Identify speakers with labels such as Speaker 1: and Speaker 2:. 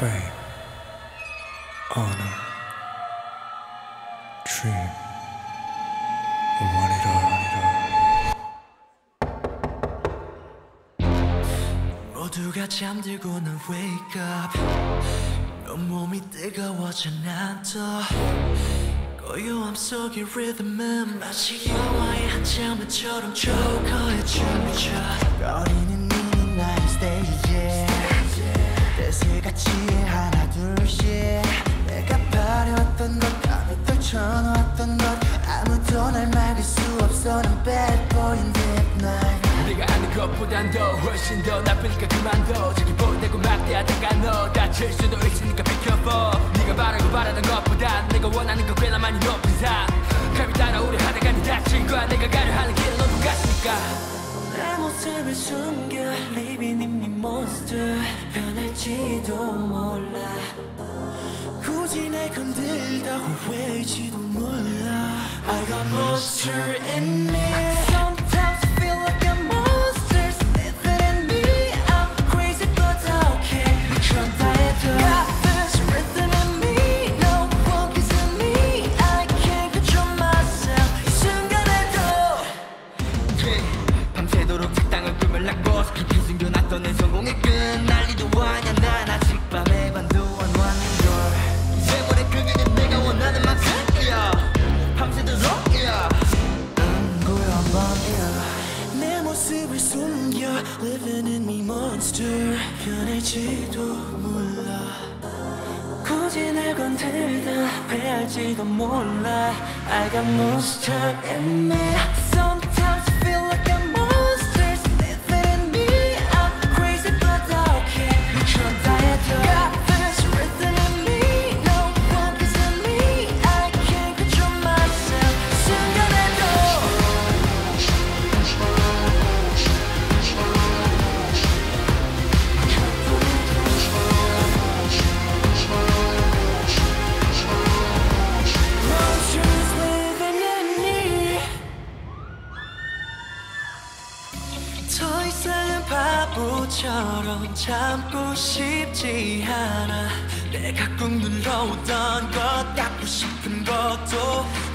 Speaker 1: fame, honor, dream, and want it all, want it all.
Speaker 2: 모두가 잠들고 난 wake up 온몸이 뜨거워져 난또 고요함 속의 리듬은 마치 영화의 한 장면처럼 조커의 춤을 춰
Speaker 3: 것보단 더 훨씬 더 나쁘니까 그만둬. 저기 보내고 막대하다가 너 다칠 수도 있으니까 비켜봐. 네가 바라고 바라던 것보단 내가 원하는 건 꽤나 많이 높은 산 감히 따라오려 하다가 네 다친 거야. 내가 가려 하는 길은 너도 같으니까.
Speaker 2: 내 모습을 숨겨. Living in me monster 변할지도 몰라 굳이 날 건들다 후회할지도 몰라 I got monster in me Sometimes I feel like a monster Living in me I'm crazy but okay 미쳤다 해도 Got this rhythm in me No one can see me I can't control myself 이 순간에도
Speaker 3: 밤새도록 책당을 꿈을 낳고 그렇게 숨겨놨
Speaker 2: 모습을 숨겨 Living in me monster 변할지도 몰라 굳이 날 건들다 패할지도 몰라 I got monster in me Sometimes 바보처럼 참고 싶지 않아. 내가 꾹 눌러오던 것 갖고 싶은 것도 그